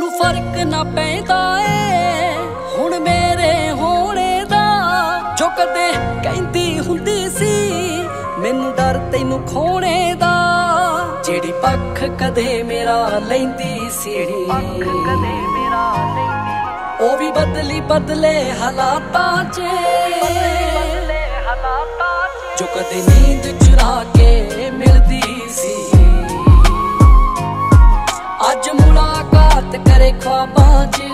ਫ਼ਰਕ ਨਾ ਪੈਂਦਾ ਏ। ਹੁਣ ਮੇਰੇ ਹੋਣੇ ਦਾ ਜੋ ਕਦੇ ਕਹਿੰਦੀ ਹੁੰਦੀ ਸੀ ਮੈਨੂੰ ਡਰ ਤੈਨੂੰ ਖੋਣੇ ਦਾ। ਜਿਹੜੀ ਪੱਖ ਕਦੇ ਮੇਰਾ ਲੈਂਦੀ ਸੀ। ਪੱਖ ਕਦੇ ਮੇਰਾ ਲੈਂਦੀ ਉਹ ਵੀ ਬਦਲੀ ਬਦਲੇ ਹਾਲਾਤਾਂ 'ਚ। ਬਦਲੇ ਹਾਲਾਤਾਂ 'ਚ। ਜੋ ਕਦੇ ਨੀਂਦ ਚੁਰਾ ਕੇ ਮਿਲਦੀ ਸੀ। Maré com a bandeira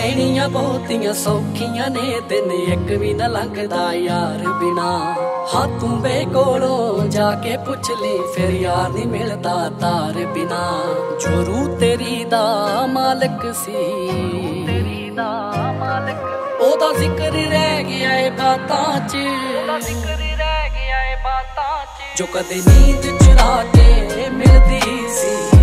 ਗੱਲਾਂ ਬਹੁਤੀਆਂ ਸੌਖੀਆਂ ਨੇ ਦਿਨ ਇੱਕ ਵੀ ਨਾ ਲੰਘਦਾ ਯਾਰ ਬਿਨਾ। ਹਾਂ ਤੂੰ ਬੇ ਕੋਲੋਂ ਜਾ ਕੇ ਪੁੱਛ ਲਈ, ਫਿਰ ਯਾਰ ਨਹੀਂ ਮਿਲਦਾ ਤਾਰ ਬਿਨਾ। ਜੋ ਰੂ ਤੇਰੀ ਦਾ ਮਾਲਕ ਸੀ। ਤੇਰੀ ਦਾ ਮਾਲਕ ਉਹਦਾ ਜ਼ਿਕਰ ਰਹਿ ਗਿਆ ਏ ਬਾਤਾਂ 'ਚ। ਦਾ ਜ਼ਿਕਰ ਰਹਿ ਗਿਆ ਏ ਬਾਤਾਂ 'ਚ ਜੋ ਕਦੇ ਨੀਂਦ ਚੁਰਾ ਕੇ ਮਿਲਦੀ ਸੀ।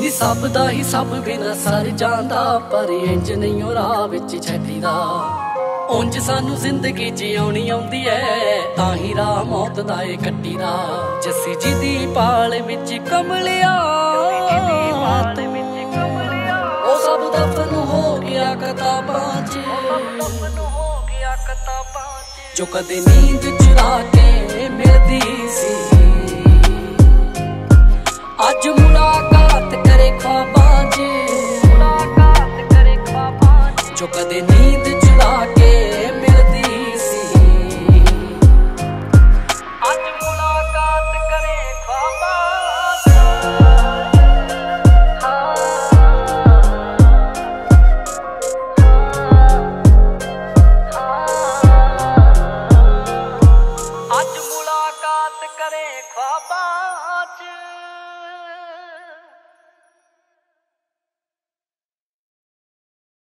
ਨੀ ਸਭ ਦਾ ਹੀ ਸਭ ਬਿਨਾ ਸਰ ਜਾਂਦਾ, ਪਰ ਇੰਜ ਨਹੀਂ ਉਹ ਰਾਹ ਵਿੱਚ ਛੱਡੀਦਾ ਉਂਝ ਸਾਨੂੰ ਜ਼ਿੰਦਗੀ ਜਿਉਣੀ ਆਉਂਦੀ ਐ, ਤਾਂ ਹੀ ਰਾਹ ਮੌਤ ਦਾ ਏ ਕੱਟੀਦਾ। ਜੱਸੀ ਜੀ ਦੀ ਪਾਲ ਵਿੱਚ ਕਮਲਿਆ ਪਾਲ ਵਿੱਚ ਕਮਲਿਆ ਉਹ ਸਭ ਦਫਨ ਹੋ ਗਿਆ ਕਿਤਾਬਾਂ 'ਚ ਦਫਨ ਹੋ ਗਿਆ ਕਿਤਾਬਾਂ 'ਚ। ਜੋ ਕਦੇ ਨੀਂਦ ਚੁਰਾ ਕੇ ਮਿਲਦੀ